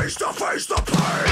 Face to face the pain.